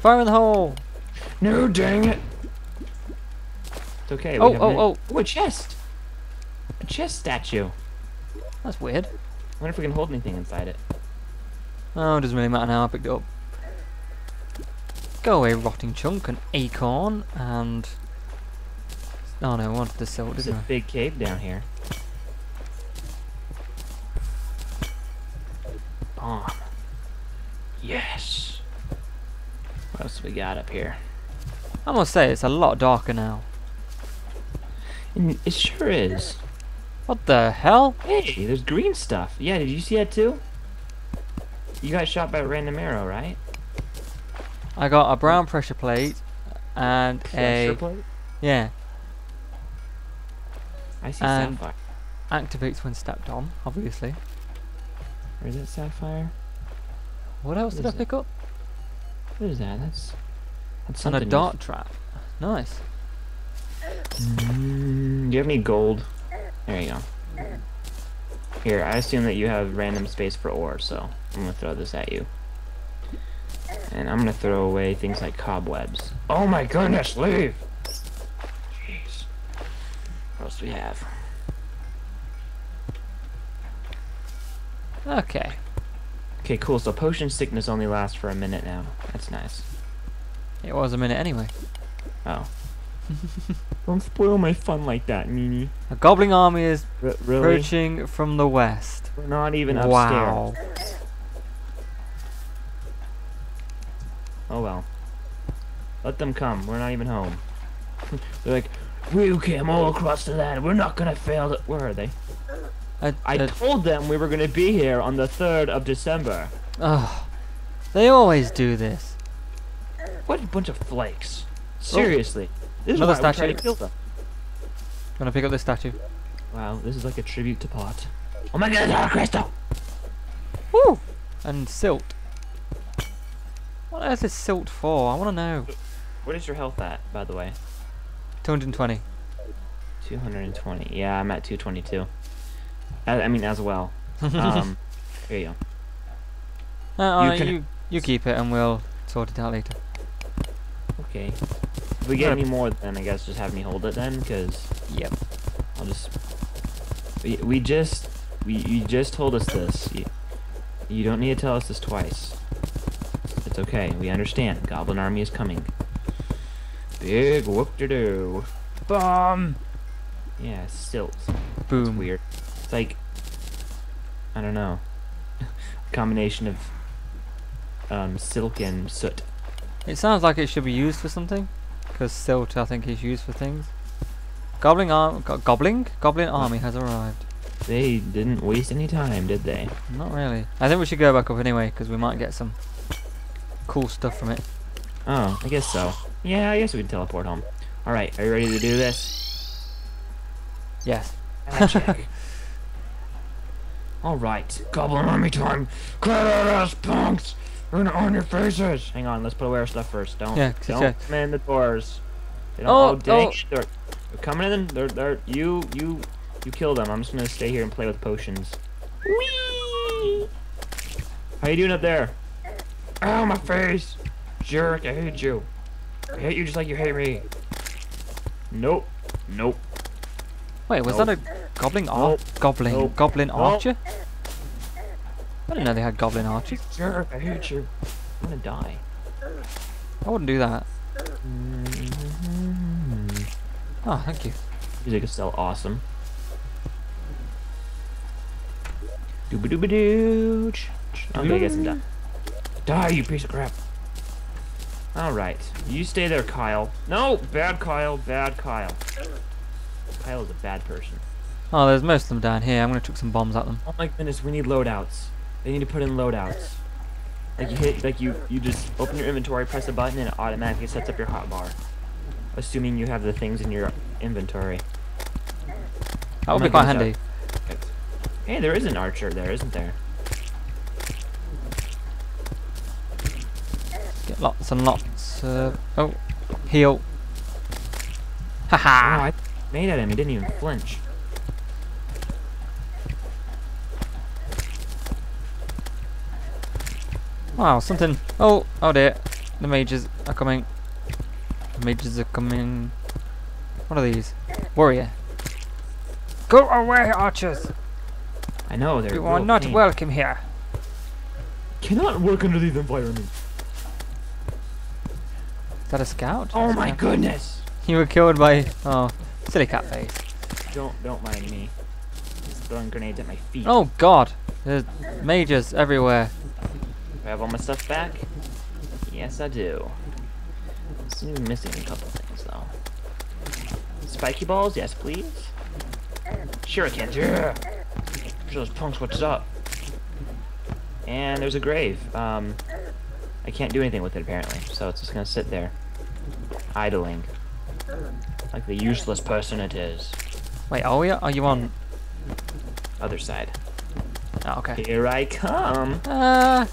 Fire in the hole! No, dang it. It's okay. Oh, have oh, oh. Oh, a chest. A chest statue. That's weird. I wonder if we can hold anything inside it. Oh, it doesn't really matter now, I picked it up. Go away, rotting chunk, an acorn, and... Oh no, I wanted the silk, There's a didn't I? big cave down here. Bomb. Yes. Else we got up here? I must say, it's a lot darker now. It sure is. What the hell? Hey, there's green stuff. Yeah, did you see that too? You got shot by a random arrow, right? I got a brown pressure plate, and Pressure a... plate? Yeah, I see and- sapphire. activates when stepped on, obviously. Or is it sapphire? What else What did I it? pick up? What is that? That's that's And a dart trap. Nice. Mm, do you have any gold? There you go. Here, I assume that you have random space for ore, so I'm gonna throw this at you. And I'm gonna throw away things like cobwebs. Oh my goodness, leave! Jeez. What else do we have? Okay. Okay, cool. So potion sickness only lasts for a minute now. That's nice. It was a minute anyway. Oh. Don't spoil my fun like that, Nini. A goblin army is R really? approaching from the west. We're not even upstairs. Wow. Oh well. Let them come. We're not even home. They're like, we came all across the land. We're not gonna fail. To Where are they? I, I told them we were gonna be here on the third of December. Ugh. they always do this. What a bunch of flakes. Oh. Seriously. This is Another why we statue. to kill them. Gonna pick up this statue. Wow, this is like a tribute to Pot. Oh my god, Dark Crystal! Woo! And silt. What on earth is silt for? I wanna know. What is your health at, by the way? 220. 220. Yeah, I'm at 222. I, I mean, as well. Um, here you go. Uh, alright, can- you, you keep it and we'll sort it out later. Okay. If we get any more, then I guess just have me hold it then, because Yep. I'll just. We, we just. We, you just told us this. You, you don't need to tell us this twice. It's okay. We understand. Goblin army is coming. Big whoop de doo. Bomb! Yeah, silt. It's Boom. weird. It's like. I don't know. a combination of. Um, silk and soot. It sounds like it should be used for something. Because silt, I think, is used for things. Goblin arm, go goblin? Goblin army has arrived. They didn't waste any time, did they? Not really. I think we should go back up anyway, because we might get some cool stuff from it. Oh, I guess so. Yeah, I guess we can teleport home. Alright, are you ready to do this? Yes. Check. Alright, Goblin Army time! Clear out us punks! We're gonna on your faces! Hang on, let's put away our stuff first. Don't, Yeah, 'cause don't yeah. come in the doors. They don't, Oh, oh, dang oh. They're, they're coming in, they're, they're, you, you, you kill them. I'm just gonna stay here and play with potions. Whee! How you doing up there? Ow, my face! Jerk, I hate you. I hate you just like you hate me. Nope. Nope. Wait, was Nope. that a goblin ar- Nope. Goblin, Nope. goblin archer? I didn't know they had goblin archers. Jerk, I hate you. I'm gonna die. I wouldn't do that. Oh, thank you. Music is still awesome. Dooba dooba doo. Okay, I guess I'm done. Die, you piece of crap. Alright. You stay there, Kyle. No! Bad Kyle, bad Kyle. Kyle is a bad person. Oh, there's most of them down here. I'm gonna chuck some bombs at them. Oh my goodness, we need loadouts. They need to put in loadouts. Like you hit, like you, you just open your inventory, press a button, and it automatically sets up your hotbar. Assuming you have the things in your inventory. That would Oh be quite handy. Hey, there is an archer there, isn't there? Get lots and lots of. Oh, heal. Oh, Haha! I made at him. He didn't even flinch. Wow, something. Oh, oh dear. The mages are coming. The mages are coming. What are these? Warrior. Go away, archers! I know they're. You are not pain. welcome here. Cannot work under these environments. Is that a scout? Oh That's my goodness! You were killed by oh silly cat face. Don't don't mind me. Just throwing grenades at my feet. Oh god, there's mages everywhere. Do I have all my stuff back? Yes, I do. Still missing a couple things though. Spiky balls, yes, please. Shurikens, yeah. Show those punks what's up. And there's a grave. Um, I can't do anything with it apparently, so it's just gonna sit there, idling, like the useless person it is. Wait, are we? Are you on? Other side. Oh, okay. Here I come. Uh,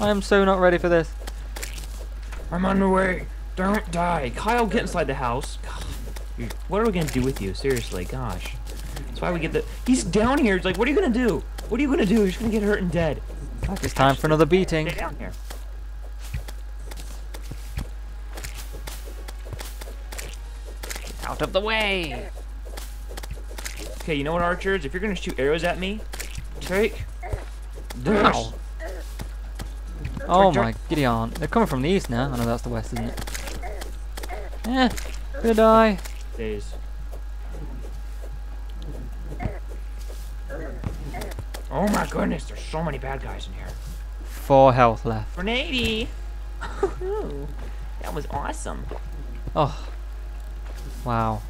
I am so not ready for this. I'm on the way. Don't die. Kyle, get inside the house. God, What are we gonna do with you? Seriously, gosh. That's why we get the. He's down here. It's like, what are you gonna do? What are you gonna do? You're just gonna get hurt and dead. It's time for another beating. Stay down here. Out of the way! Okay, you know what, archers? If you're gonna shoot arrows at me, take this. Ow. Oh Jar- my Gideon. They're coming from the east now. I know that's the west, isn't it? Eh, gonna die. Days. Oh my goodness, there's so many bad guys in here. Four health left. Grenade! that was awesome. Oh. Wow.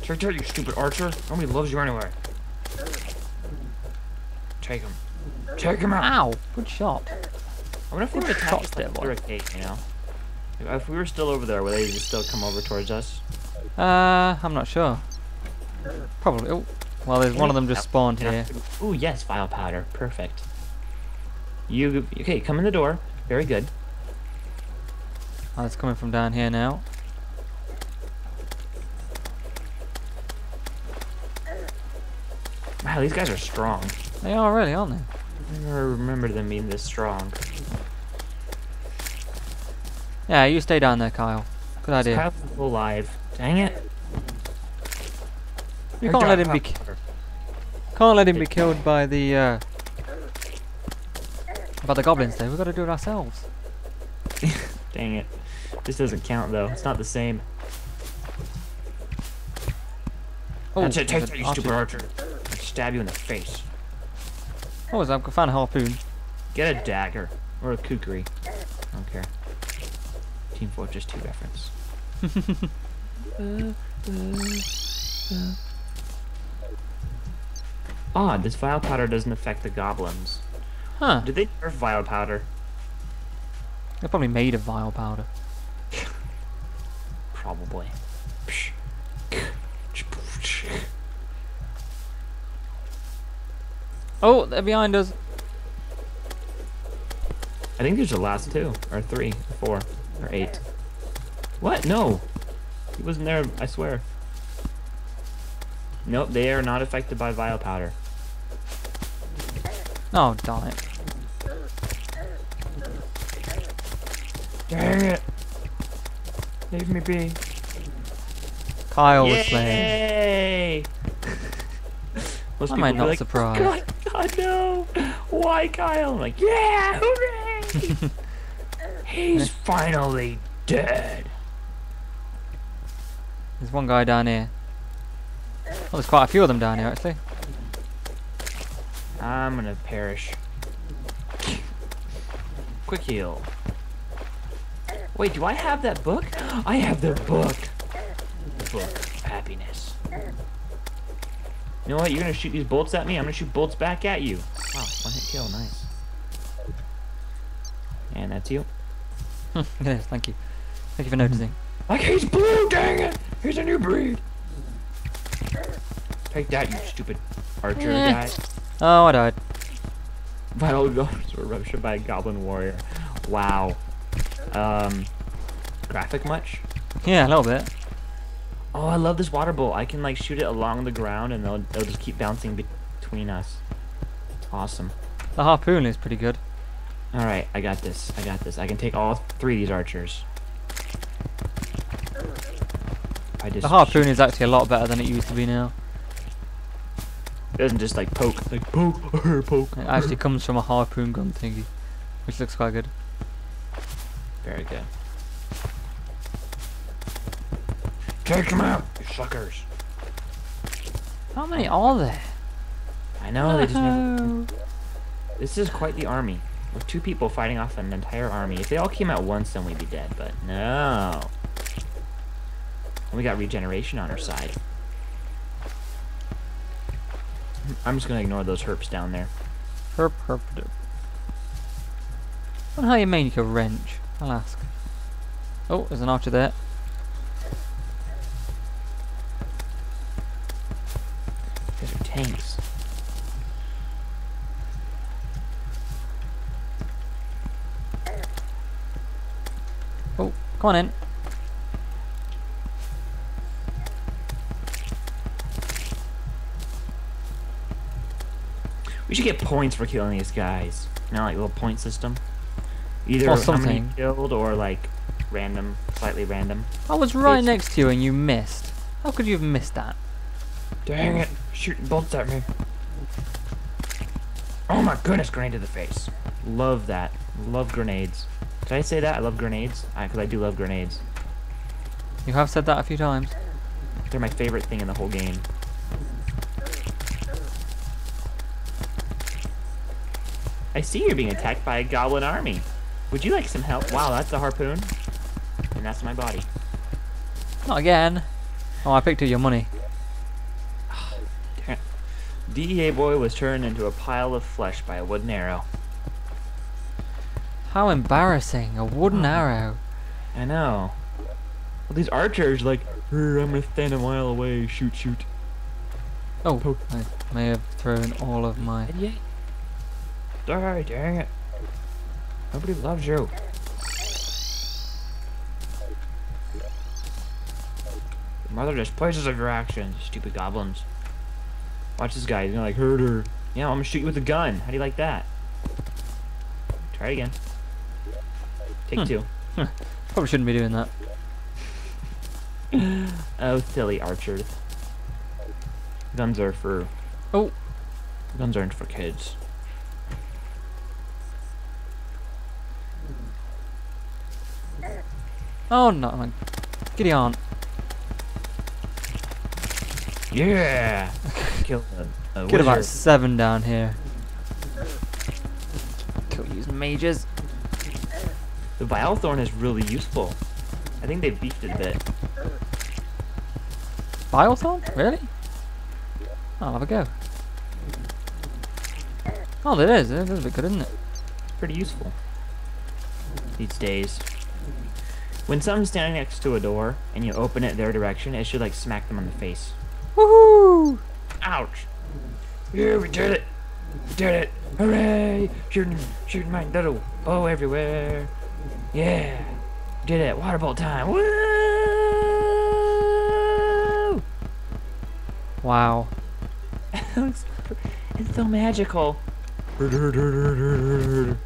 Take that, you stupid archer. Nobody loves you anyway. Take him. Take him out. Ow! Good shot. I wonder if we would attack Shots us there, like through a gate, you know? If- we were still over there, would they just still come over towards us? Uh, I'm not sure. Probably. Oh, well, there's one of them just spawned here. Ooh, yes, vile powder. Perfect. You, okay, come in the door. Very good. Oh, it's coming from down here now. Wow, these guys are strong. They are really, aren't they? I never remember them being this strong. Yeah, you stay down there, Kyle. Good idea. Kyle's alive. Dang it. You can't let him be. Can't let him be killed by the. Uh, by the goblins, though. We've got to do it ourselves. Dang it. This doesn't count though. It's not the same. Oh, That's it. Take that, you stupid archer. Stab you in the face. What was that? I found a harpoon. Get a dagger. Or a kukri. I don't care. Team Fortress 2 reference. Odd, this vile powder doesn't affect the goblins. Huh. Did they nerf vile powder? They're probably made of vile powder. Probably. Oh, they're behind us. I think there's the last two, or three, or four, or eight. What? No! He wasn't there, I swear. Nope, they are not affected by vile powder. Oh, darn it. Dang it! Leave me be. Kyle was slain. Yay! Most Am I be not like, surprised? God, no! Why, Kyle? I'm like, yeah, hooray! He's finally dead. There's one guy down here. Well, there's quite a few of them down here, actually. I'm gonna perish. Quick heal. Wait, do I have that book? I have their book. Book of happiness. You know what? You're gonna shoot these bolts at me. I'm gonna shoot bolts back at you. Wow, one hit kill, nice. And that's you. yes, thank you. Thank you for noticing. Like he's blue, dang it! He's a new breed. Take that, you stupid archer Eh. guy. Oh, I died. Vital guards were ruptured by a goblin warrior. Wow. Um, graphic much? Yeah, a little bit. Oh, I love this water bolt. I can like shoot it along the ground and they'll, they'll just keep bouncing between us. Awesome. The harpoon is pretty good. Alright, I got this. I got this. I can take all three of these archers. I just The harpoon is actually a lot better than it used to be now. It doesn't just like poke, like poke, poke. It actually comes from a harpoon gun thingy, which looks quite good. Very good. Take them out, you suckers. How many are there? I know, they just never... This is quite the army. With two people fighting off an entire army. If they all came out once, then we'd be dead, but no. And we got regeneration on our side. I'm just gonna ignore those herps down there. Herp, herp, derp. I wonder how you make a wrench. I'll ask. Oh, there's an archer there. These are tanks. Oh, come on in. We should get points for killing these guys. You know, like a little point system. Either Or how many killed or like random, slightly random. I was right It's- next to you and you missed. How could you have missed that? Dang it! Shooting bolts at me. Oh my goodness, grenade to the face. Love that. Love grenades. Did I say that? I love grenades? Because I do love grenades. You have said that a few times. They're my favorite thing in the whole game. I see you're being attacked by a goblin army. Would you like some help? Wow, that's a harpoon. And that's my body. Not again. Oh, I picked up your money. Deaboy was turned into a pile of flesh by a wooden arrow. How embarrassing. A wooden arrow. I know. Well, these archers like, "Er, I'm gonna stand a mile away, shoot, shoot. Oh, Poke. I may have thrown all of my... Die, dang it. Nobody loves you. Your mother just places of your actions, stupid goblins. Watch this guy, he's gonna like hurt her. Yeah, I'm gonna shoot you with a gun. How do you like that? Try it again. Take Hmm. two. Probably shouldn't be doing that. Oh, silly archers. Guns are for. Oh. Guns aren't for kids. Oh, no. no. Giddy on. Yeah! Kill a, a Get about seven down here. Kill these mages. The Vilethorn is really useful. I think they beefed it a bit. Bilethorn? Really? I'll have a go. Oh, it is. It is a bit good, isn't it? Pretty useful. These days. When someone's standing next to a door and you open it their direction, it should like smack them on the face. Woohoo! Ouch! Yeah, we did it! We did it! Hooray! Shooting, shooting my little bow everywhere. Yeah! Did it! Water bolt time! Woo! Wow. it's, it's so magical.